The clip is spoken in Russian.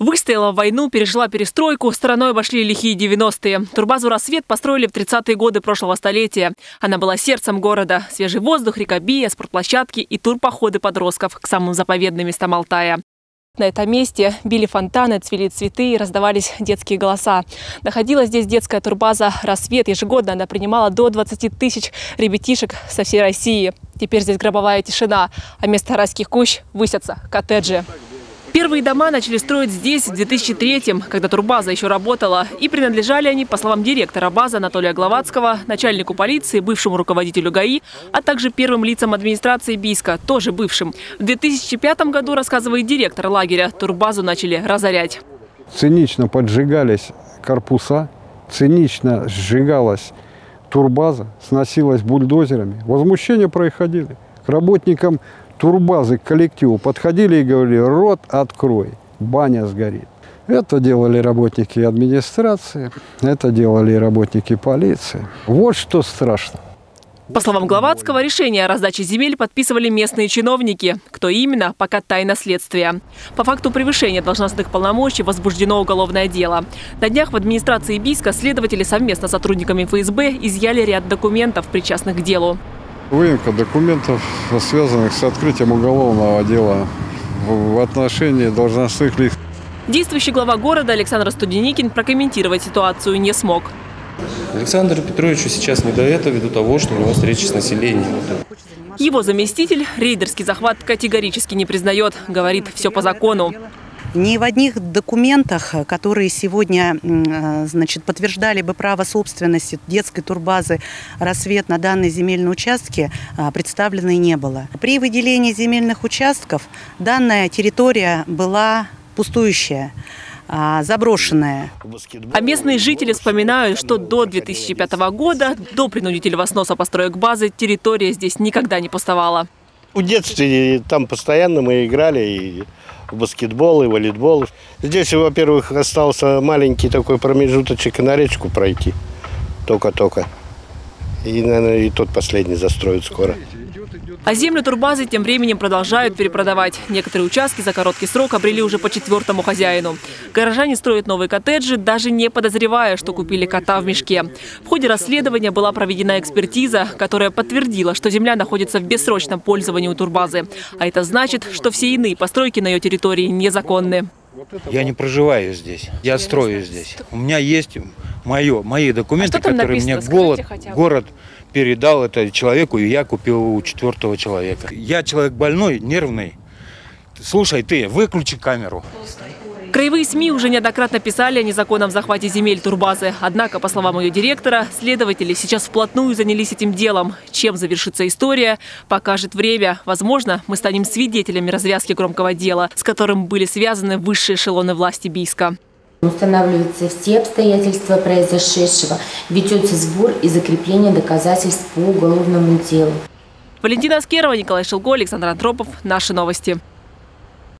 Выстояла войну, пережила перестройку, стороной обошли лихие 90-е. Турбазу «Рассвет» построили в 30-е годы прошлого столетия. Она была сердцем города. Свежий воздух, река Бия, спортплощадки и турпоходы подростков к самым заповедным местам Алтая. На этом месте били фонтаны, цвели цветы и раздавались детские голоса. Находилась здесь детская турбаза «Рассвет». Ежегодно она принимала до 20 тысяч ребятишек со всей России. Теперь здесь гробовая тишина, а вместо райских кущ высятся коттеджи. Первые дома начали строить здесь в 2003-м, когда турбаза еще работала. И принадлежали они, по словам директора базы Анатолия Гловацкого, начальнику полиции, бывшему руководителю ГАИ, а также первым лицам администрации Бийска, тоже бывшим. В 2005 году, рассказывает директор лагеря, турбазу начали разорять. Цинично поджигались корпуса, цинично сжигалась турбаза, сносилась бульдозерами. Возмущения происходили. К работникам турбазы к коллективу подходили и говорили, рот открой, баня сгорит. Это делали работники администрации, это делали работники полиции. Вот что страшно. По словам Гловацкого, решение о раздаче земель подписывали местные чиновники. Кто именно, пока тайна следствия. По факту превышения должностных полномочий возбуждено уголовное дело. На днях в администрации Бийска следователи совместно с сотрудниками ФСБ изъяли ряд документов, причастных к делу. Выемка документов, связанных с открытием уголовного дела в отношении должностных лиц. Действующий глава города Александр Студеникин прокомментировать ситуацию не смог. Александру Петровичу сейчас не до этого, ввиду того, что у него встречи с населением. Его заместитель рейдерский захват категорически не признает. Говорит, все по закону. Ни в одних документах, которые сегодня э, значит, подтверждали бы право собственности детской турбазы «Рассвет» на данной земельной участке э, представлено и не было. При выделении земельных участков данная территория была пустующая а, заброшенная. А местные жители вспоминают, что до 2005 года, до принудительного сноса построек базы, территория здесь никогда не пустовала. В детстве там постоянно мы играли и в баскетбол, и волейбол. Здесь, во-первых, остался маленький такой промежуточек на речку пройти. Только-только. И, наверное, и тот последний застроят скоро. А землю турбазы тем временем продолжают перепродавать. Некоторые участки за короткий срок обрели уже по четвертому хозяину. Горожане строят новые коттеджи, даже не подозревая, что купили кота в мешке. В ходе расследования была проведена экспертиза, которая подтвердила, что земля находится в бессрочном пользовании у турбазы. А это значит, что все иные постройки на ее территории незаконны. Я не проживаю здесь, я строю здесь. У меня есть мое, мои документы, а которые мне голод, город передал это человеку, и я купил у четвертого человека. Я человек больной, нервный. Слушай, ты, выключи камеру. Краевые СМИ уже неоднократно писали о незаконном захвате земель турбазы. Однако, по словам ее директора, следователи сейчас вплотную занялись этим делом. Чем завершится история, покажет время. Возможно, мы станем свидетелями развязки громкого дела, с которым были связаны высшие эшелоны власти Бийска. Устанавливаются все обстоятельства произошедшего, ведется сбор и закрепление доказательств по уголовному делу. Валентина Аскерова, Николай Шелко, Александр Антропов. Наши новости.